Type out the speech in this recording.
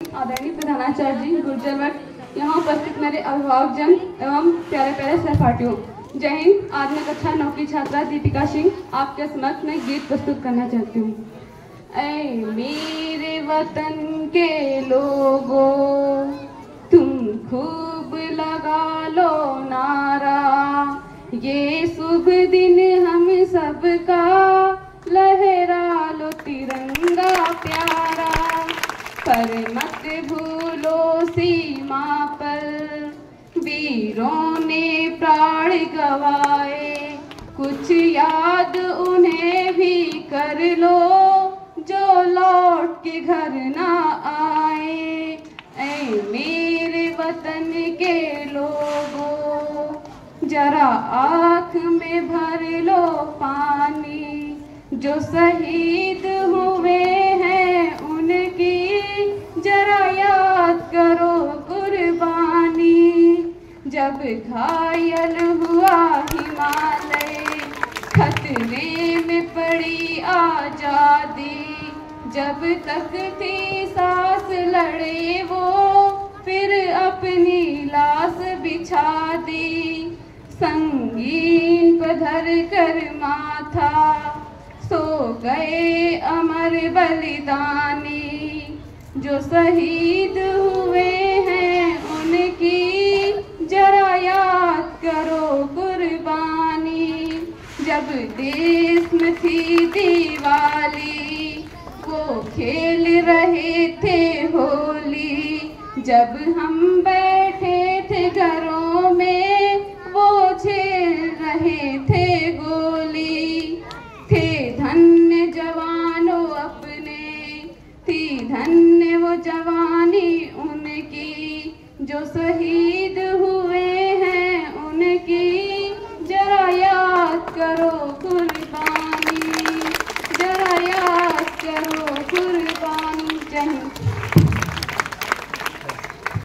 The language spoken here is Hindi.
आदरणीय प्रधानाचार्य जी, गुर्जर भट्ट यहाँ उपस्थित मेरे अभिभावक जन एवं प्यारे प्यारे सहपाठियों। जय हिंद, आज मैं कक्षा नौ की छात्रा दीपिका सिंह आपके समक्ष में गीत प्रस्तुत करना चाहती हूँ। मेरे वतन के लोगों, तुम खूब लगा लो नारा। ये पर मत भूलो सीमा पर। वीरों ने प्राण गवाए, कुछ याद उन्हें भी कर लो, जो लौट के घर ना आए। ऐ मेरे वतन के लोगों, जरा आँख में भर लो पानी, जो शहीद हुए जब घायल हुआ हिमालय, खतरे में पड़ी आज़ादी। जब तक थी सांस लड़े वो, फिर अपनी लाश बिछा दी। संगीन पधर कर माथा, सो गए अमर बलिदानी। जो शहीद हुए जब देश में थी दिवाली, वो खेल रहे थे होली। जब हम बैठे थे घरों में, वो झेल रहे थे गोली। थे धन्य जवानों अपने, थी धन्य वो जवानी उनकी, जो शहीद जय हिंद